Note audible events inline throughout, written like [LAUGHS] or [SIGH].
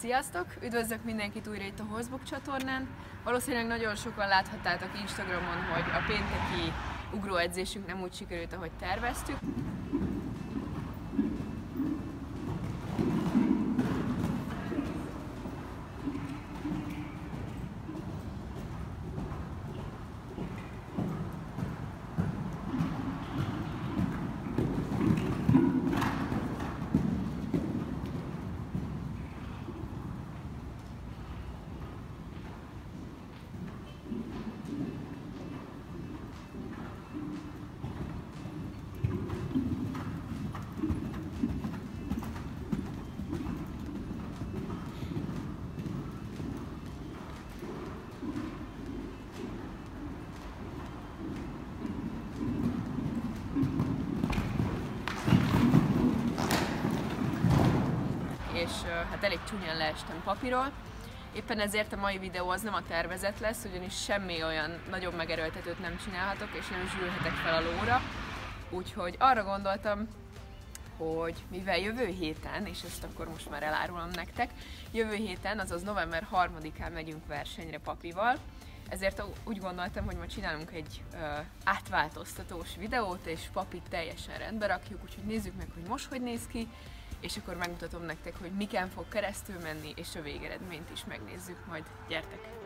Sziasztok! Üdvözlök mindenkit újra itt a Horsebook csatornán. Valószínűleg nagyon sokan láthattátok Instagramon, hogy a pénteki ugróedzésünk nem úgy sikerült, ahogy terveztük. és hát elég csúnyán leestem papíról. Éppen ezért a mai videó az nem a tervezet lesz, ugyanis semmi olyan nagyon megerőltetőt nem csinálhatok, és nem zsülhetek fel a lóra. Úgyhogy arra gondoltam, hogy mivel jövő héten, és ezt akkor most már elárulom nektek, jövő héten, azaz november 3-án megyünk versenyre papival, ezért úgy gondoltam, hogy ma csinálunk egy ö, átváltoztatós videót, és papit teljesen rendbe rakjuk, úgyhogy nézzük meg, hogy most hogy néz ki, és akkor megmutatom nektek, hogy miken fog keresztül menni, és a végeredményt is megnézzük majd. Gyertek!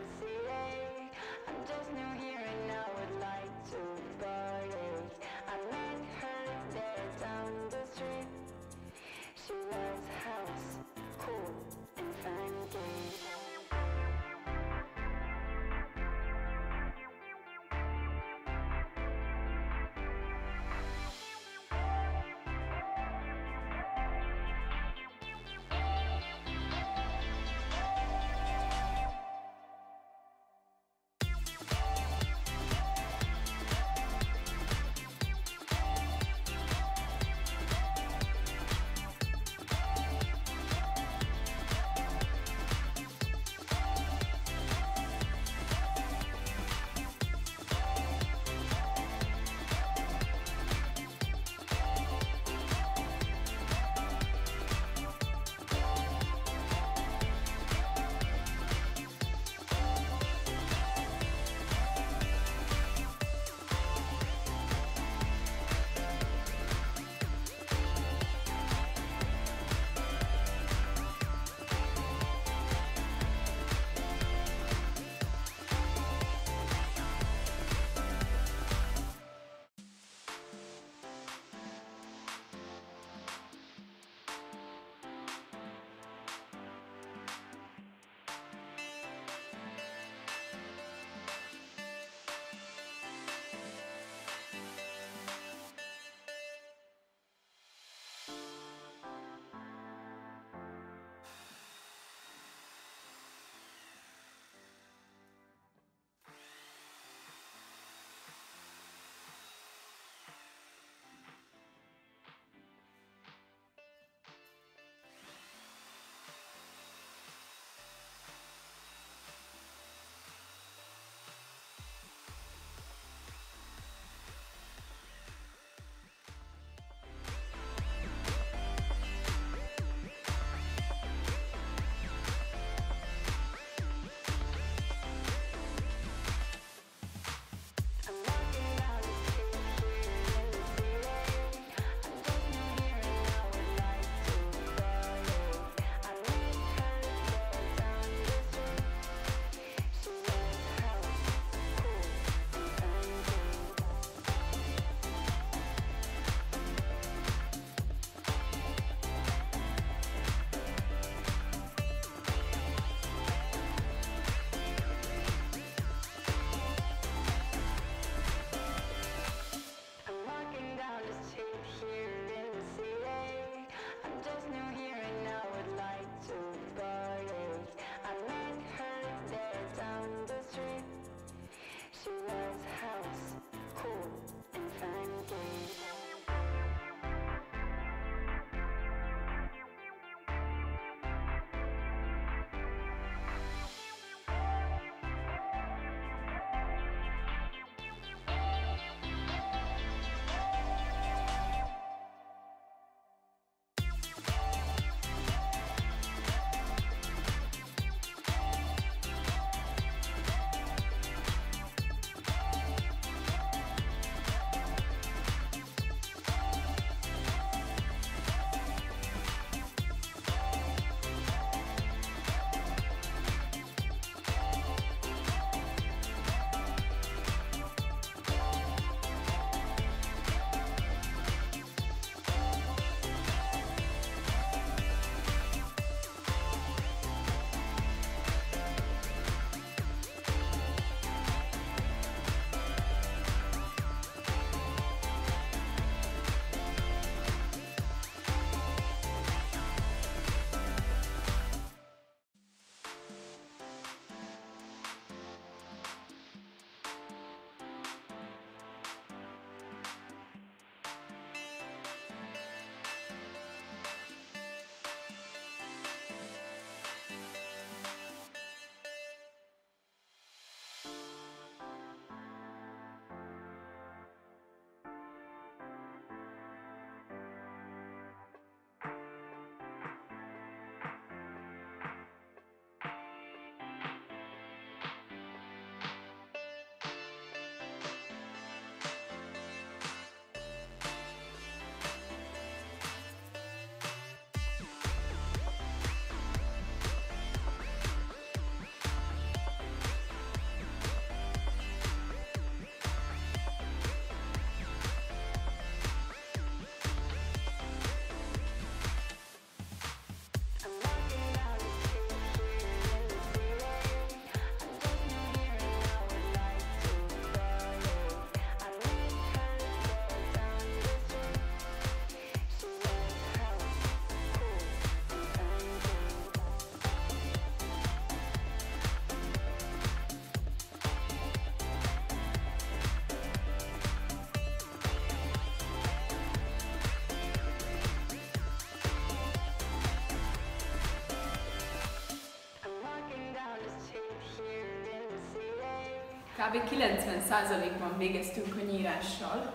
Kb. 90%-ban végeztünk a nyírással.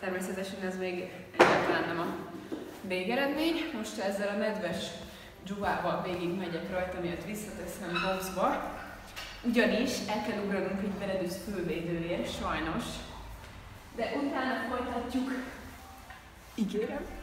Természetesen ez még egyáltalán nem a végeredmény. Most ezzel a nedves dzsuvával végig megyek rajta, miatt visszateszem boxba. Ugyanis el kell ugranunk egy veredős fővédőért, sajnos. De utána folytatjuk. Ígérem.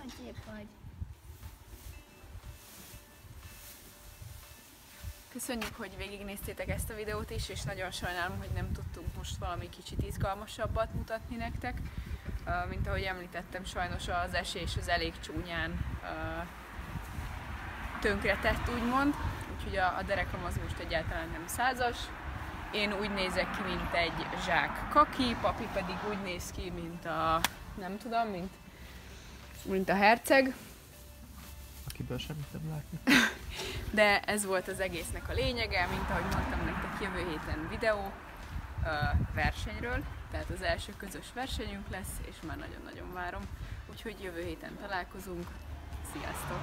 Nagyon szép vagy. Köszönjük, hogy végignéztétek ezt a videót is, és nagyon sajnálom, hogy nem tudtunk most valami kicsit izgalmasabbat mutatni nektek. Mint ahogy említettem, sajnos az esés az elég csúnyán tönkretett, úgymond. Úgyhogy a, a derekam az most egyáltalán nem százas. Én úgy nézek ki, mint egy zsák kaki, papi pedig úgy néz ki, mint a, nem tudom, mint, mint a herceg. Akiből semmit nem látni. [LAUGHS] De ez volt az egésznek a lényege, mint ahogy mondtam nektek, jövő héten videó. versenyről, tehát az első közös versenyünk lesz, és már nagyon-nagyon várom. Úgyhogy jövő héten találkozunk. Sziasztok!